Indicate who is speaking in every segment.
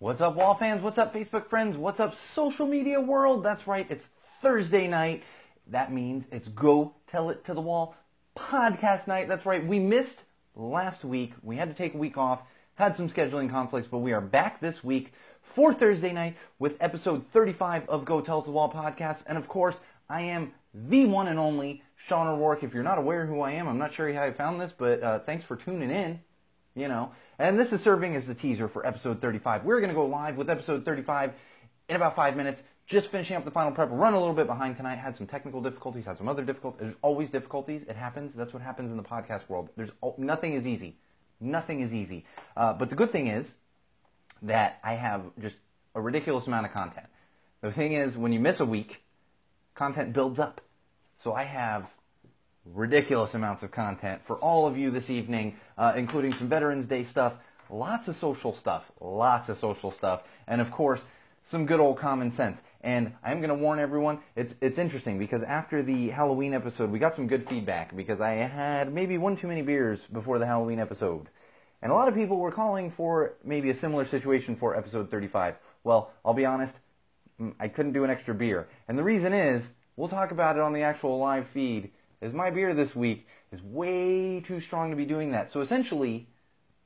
Speaker 1: What's up, Wall fans? What's up, Facebook friends? What's up, social media world? That's right, it's Thursday night. That means it's Go Tell It to the Wall podcast night. That's right, we missed last week. We had to take a week off, had some scheduling conflicts, but we are back this week for Thursday night with episode 35 of Go Tell It to the Wall podcast. And of course, I am the one and only Sean O'Rourke. If you're not aware who I am, I'm not sure how you found this, but uh, thanks for tuning in you know. And this is serving as the teaser for episode 35. We're going to go live with episode 35 in about five minutes. Just finishing up the final prep. Run a little bit behind tonight. Had some technical difficulties. Had some other difficulties. There's always difficulties. It happens. That's what happens in the podcast world. There's nothing is easy. Nothing is easy. Uh, but the good thing is that I have just a ridiculous amount of content. The thing is, when you miss a week, content builds up. So I have ridiculous amounts of content for all of you this evening, uh, including some Veterans Day stuff, lots of social stuff, lots of social stuff, and of course, some good old common sense. And I'm going to warn everyone, it's, it's interesting because after the Halloween episode, we got some good feedback because I had maybe one too many beers before the Halloween episode. And a lot of people were calling for maybe a similar situation for episode 35. Well, I'll be honest, mm, I couldn't do an extra beer. And the reason is, we'll talk about it on the actual live feed is my beer this week is way too strong to be doing that. So essentially,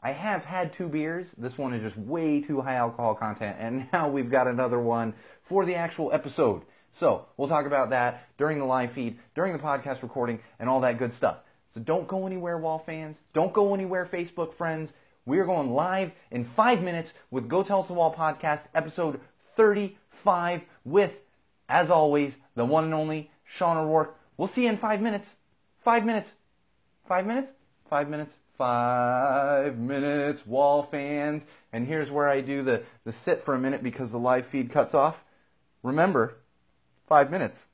Speaker 1: I have had two beers. This one is just way too high alcohol content, and now we've got another one for the actual episode. So we'll talk about that during the live feed, during the podcast recording, and all that good stuff. So don't go anywhere, Wall fans. Don't go anywhere, Facebook friends. We are going live in five minutes with Go Tell to Wall podcast, episode 35, with, as always, the one and only Sean O'Rourke. We'll see you in five minutes. Five minutes. Five minutes? Five minutes. Five minutes, wall fans. And here's where I do the, the sit for a minute because the live feed cuts off. Remember, five minutes.